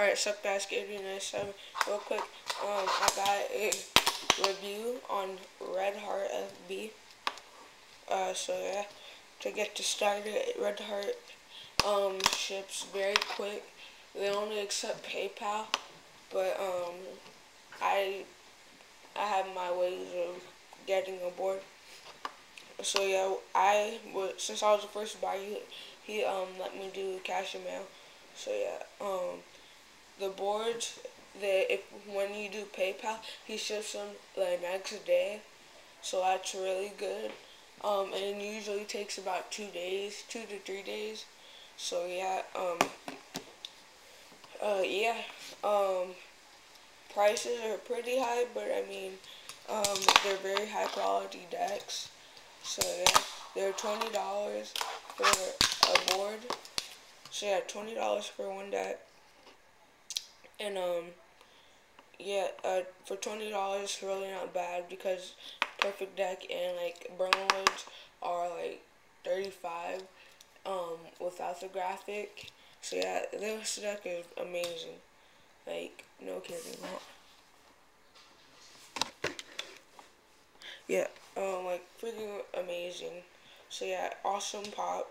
Alright, so guys, getting this um, real quick. Um, I got a review on Red Heart FB. Uh, so yeah, to get to started, Red Heart um ships very quick. They only accept PayPal, but um, I I have my ways of getting aboard. So yeah, I was since I was the first buyer, he, he um let me do cash and mail. So yeah, um the boards that if when you do PayPal, he ships them the next day, so that's really good. Um, and it usually takes about two days, two to three days. So yeah, um, uh, yeah, um, prices are pretty high, but I mean, um, they're very high quality decks. So yeah, they're twenty dollars for a board. So yeah, twenty dollars for one deck. And um, yeah, uh, for twenty dollars, really not bad because perfect deck and like Berlinwoods are like thirty five, um, without the graphic. So yeah, this deck is amazing. Like no kidding. Yeah, um, like freaking amazing. So yeah, awesome pop.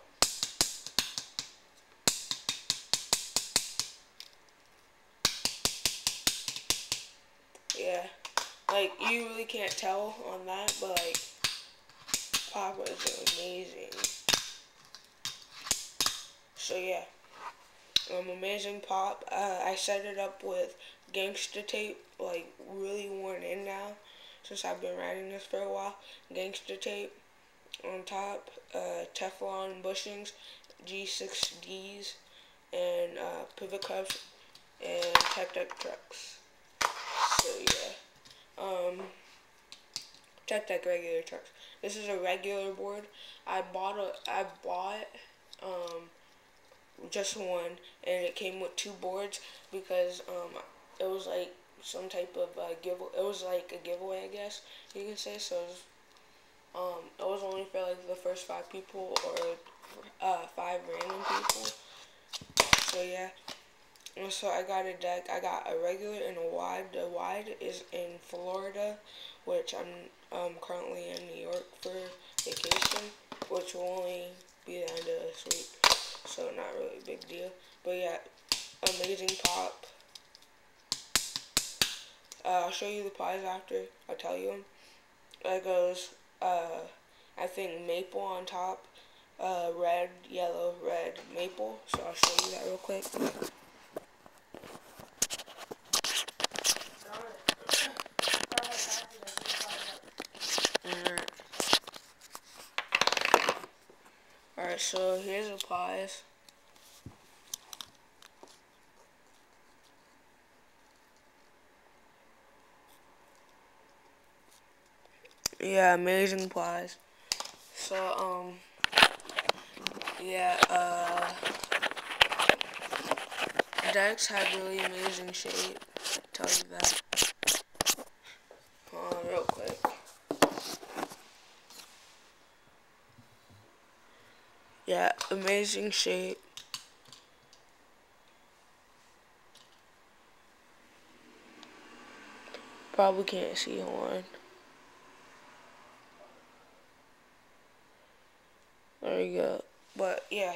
Yeah, like you really can't tell on that, but like Papa is amazing. So yeah, um, amazing pop. Uh, I set it up with gangster tape, like really worn in now, since I've been riding this for a while. Gangster tape on top, uh, Teflon bushings, G6Ds, and uh, pivot cups, and Tech Deck trucks. So yeah. Um check that regular trucks. This is a regular board. I bought a I bought um just one and it came with two boards because um it was like some type of uh, give it was like a giveaway I guess you can say so it was, um it was only for like the first five people or uh five random people so yeah so I got a deck. I got a regular and a wide. The wide is in Florida, which I'm um, currently in New York for vacation, which will only be the end of this week. So not really a big deal. But yeah, amazing pop. Uh, I'll show you the pies after. I'll tell you them. It goes, uh, I think maple on top, uh, red, yellow, red, maple. So I'll show you that real quick. Alright, so here's the pies. Yeah, amazing pies. So, um, yeah, uh, decks have really amazing shape. I'll tell you that. Hold on real quick. Yeah, amazing shape. Probably can't see one. There you go. But yeah,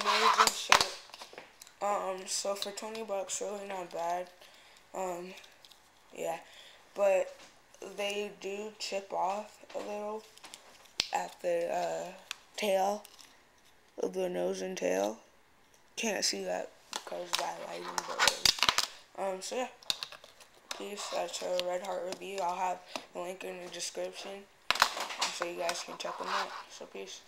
amazing shape. Um, so for 20 bucks, really not bad. Um, yeah, but they do chip off a little at the uh, tail of the nose and tail. Can't see that because of that lighting, but um, so yeah. Peace. That's a Red Heart review. I'll have the link in the description so you guys can check them out. So peace.